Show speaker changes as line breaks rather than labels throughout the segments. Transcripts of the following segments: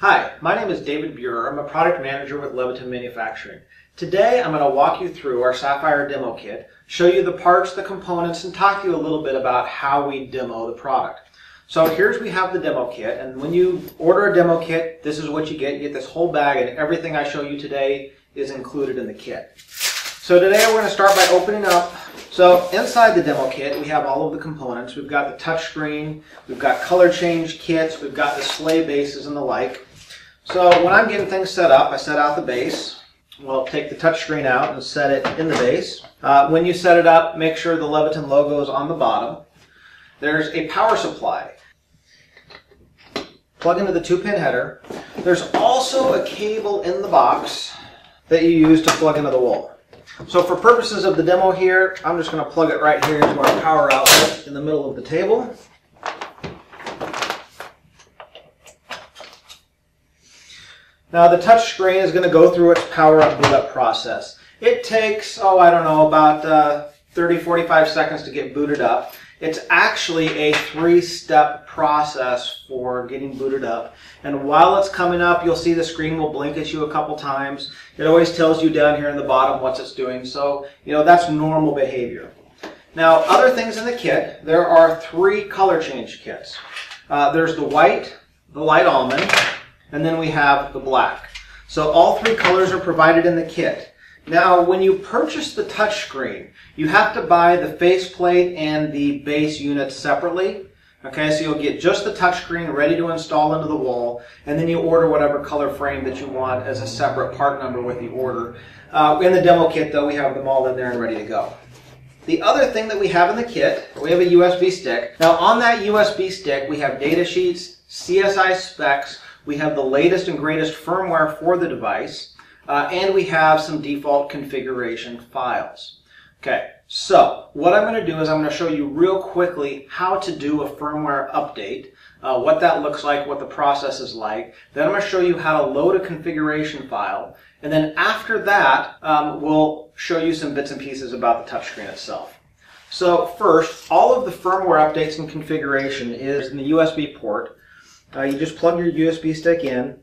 Hi, my name is David Buer. I'm a product manager with Leviton Manufacturing. Today I'm going to walk you through our Sapphire demo kit, show you the parts, the components, and talk to you a little bit about how we demo the product. So here's we have the demo kit, and when you order a demo kit, this is what you get. You get this whole bag, and everything I show you today is included in the kit. So today we're going to start by opening up. So inside the demo kit, we have all of the components. We've got the touchscreen, we've got color change kits, we've got display bases and the like. So when I'm getting things set up, I set out the base. We'll take the touchscreen out and set it in the base. Uh, when you set it up, make sure the Leviton logo is on the bottom. There's a power supply. Plug into the two-pin header. There's also a cable in the box that you use to plug into the wall. So for purposes of the demo here, I'm just going to plug it right here into our power outlet in the middle of the table. Now the touch screen is going to go through its power up boot up process. It takes, oh, I don't know, about uh, 30, 45 seconds to get booted up. It's actually a three-step process for getting booted up. And while it's coming up, you'll see the screen will blink at you a couple times. It always tells you down here in the bottom what it's doing. So, you know, that's normal behavior. Now, other things in the kit, there are three color change kits. Uh, there's the white, the light almond, and then we have the black. So all three colors are provided in the kit. Now, when you purchase the touchscreen, you have to buy the faceplate and the base unit separately. Okay, so you'll get just the touchscreen ready to install into the wall, and then you order whatever color frame that you want as a separate part number with the order. Uh, in the demo kit, though, we have them all in there and ready to go. The other thing that we have in the kit, we have a USB stick. Now, on that USB stick, we have data sheets, CSI specs, we have the latest and greatest firmware for the device, uh, and we have some default configuration files. Okay, so what I'm going to do is I'm going to show you real quickly how to do a firmware update, uh, what that looks like, what the process is like. Then I'm going to show you how to load a configuration file. And then after that, um, we'll show you some bits and pieces about the touchscreen itself. So first, all of the firmware updates and configuration is in the USB port. Uh, you just plug your USB stick in,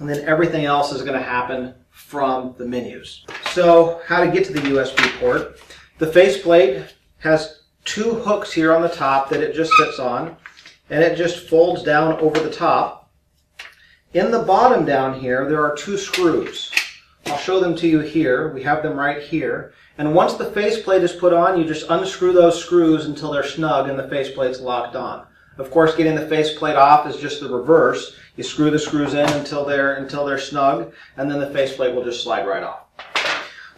and then everything else is going to happen from the menus. So how to get to the USB port. The faceplate has two hooks here on the top that it just sits on, and it just folds down over the top. In the bottom down here, there are two screws. I'll show them to you here. We have them right here. And once the faceplate is put on, you just unscrew those screws until they're snug and the faceplate's locked on. Of course, getting the faceplate off is just the reverse. You screw the screws in until they're until they're snug, and then the faceplate will just slide right off.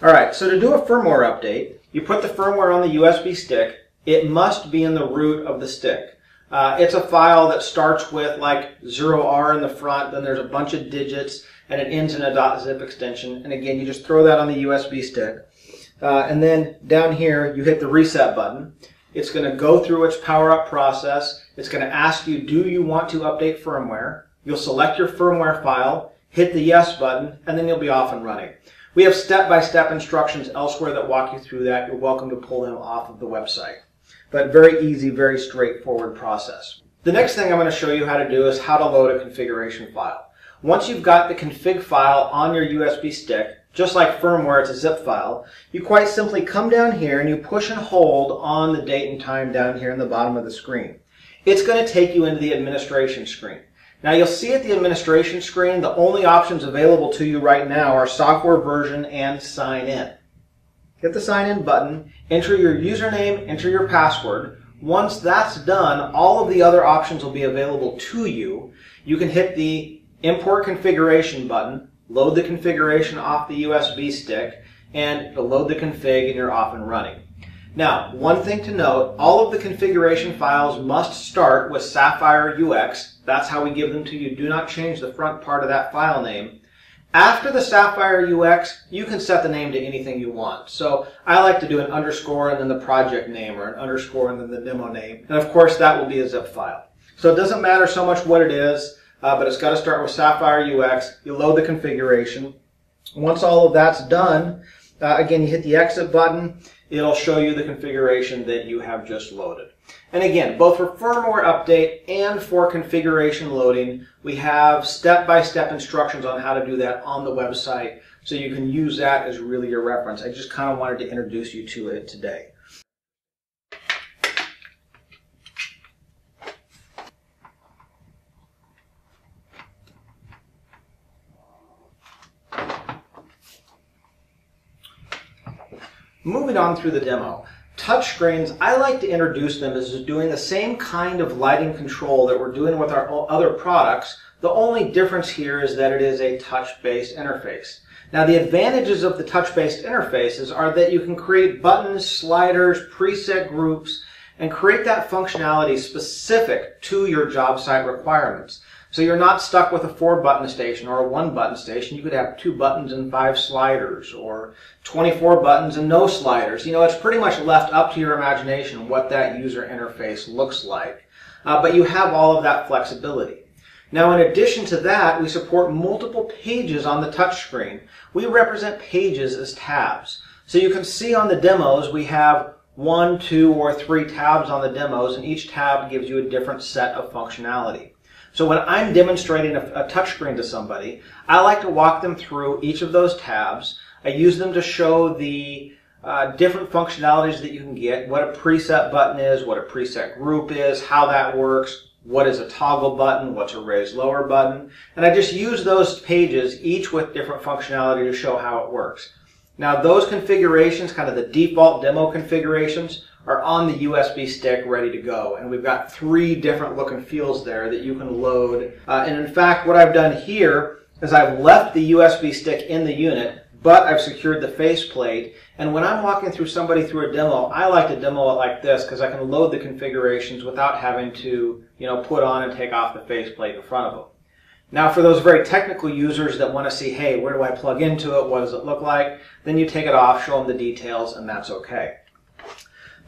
All right, so to do a firmware update, you put the firmware on the USB stick. It must be in the root of the stick. Uh, it's a file that starts with like 0R in the front, then there's a bunch of digits, and it ends in a .zip extension. And again, you just throw that on the USB stick. Uh, and then down here, you hit the reset button. It's going to go through its power up process. It's going to ask you, do you want to update firmware? You'll select your firmware file, hit the yes button, and then you'll be off and running. We have step-by-step -step instructions elsewhere that walk you through that. You're welcome to pull them off of the website. But very easy, very straightforward process. The next thing I'm going to show you how to do is how to load a configuration file. Once you've got the config file on your USB stick, just like firmware, it's a zip file. You quite simply come down here and you push and hold on the date and time down here in the bottom of the screen. It's going to take you into the administration screen. Now you'll see at the administration screen, the only options available to you right now are software version and sign in. Hit the sign in button, enter your username, enter your password. Once that's done, all of the other options will be available to you. You can hit the import configuration button, load the configuration off the USB stick, and load the config and you're off and running. Now, one thing to note, all of the configuration files must start with Sapphire UX. That's how we give them to you. Do not change the front part of that file name. After the Sapphire UX, you can set the name to anything you want. So I like to do an underscore and then the project name or an underscore and then the demo name. And of course that will be a zip file. So it doesn't matter so much what it is uh, but it's got to start with Sapphire UX. You load the configuration. Once all of that's done, uh, again, you hit the exit button. it'll show you the configuration that you have just loaded. And again, both for firmware update and for configuration loading, we have step-by-step -step instructions on how to do that on the website, so you can use that as really your reference. I just kind of wanted to introduce you to it today. Moving on through the demo. Touchscreens, I like to introduce them as doing the same kind of lighting control that we're doing with our other products. The only difference here is that it is a touch-based interface. Now the advantages of the touch-based interfaces are that you can create buttons, sliders, preset groups, and create that functionality specific to your job site requirements. So you're not stuck with a four button station or a one button station. You could have two buttons and five sliders or 24 buttons and no sliders. You know, it's pretty much left up to your imagination what that user interface looks like. Uh, but you have all of that flexibility. Now, in addition to that, we support multiple pages on the touchscreen. We represent pages as tabs. So you can see on the demos, we have one, two, or three tabs on the demos, and each tab gives you a different set of functionality. So when I'm demonstrating a, a touchscreen to somebody, I like to walk them through each of those tabs. I use them to show the uh, different functionalities that you can get, what a preset button is, what a preset group is, how that works, what is a toggle button, what's a raise lower button, and I just use those pages, each with different functionality to show how it works. Now those configurations, kind of the default demo configurations, are on the USB stick ready to go. And we've got three different look and feels there that you can load. Uh, and in fact, what I've done here is I've left the USB stick in the unit, but I've secured the faceplate. And when I'm walking through somebody through a demo, I like to demo it like this because I can load the configurations without having to, you know, put on and take off the faceplate in front of them. Now, for those very technical users that want to see, hey, where do I plug into it? What does it look like? Then you take it off, show them the details, and that's okay.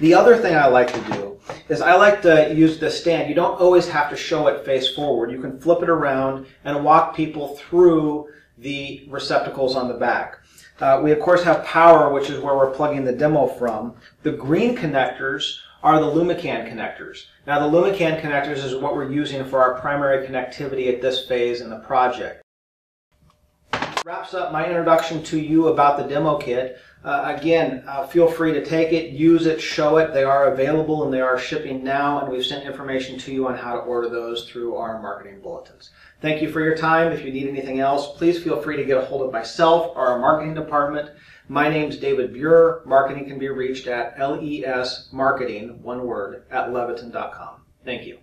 The other thing I like to do is I like to use the stand. You don't always have to show it face forward. You can flip it around and walk people through the receptacles on the back. Uh, we of course have power, which is where we're plugging the demo from. The green connectors are the Lumacan connectors. Now the Lumacan connectors is what we're using for our primary connectivity at this phase in the project wraps up my introduction to you about the demo kit. Uh, again, uh, feel free to take it, use it, show it. They are available and they are shipping now, and we've sent information to you on how to order those through our marketing bulletins. Thank you for your time. If you need anything else, please feel free to get a hold of myself or our marketing department. My name's David Buer. Marketing can be reached at lesmarketing, one word, at leviton.com. Thank you.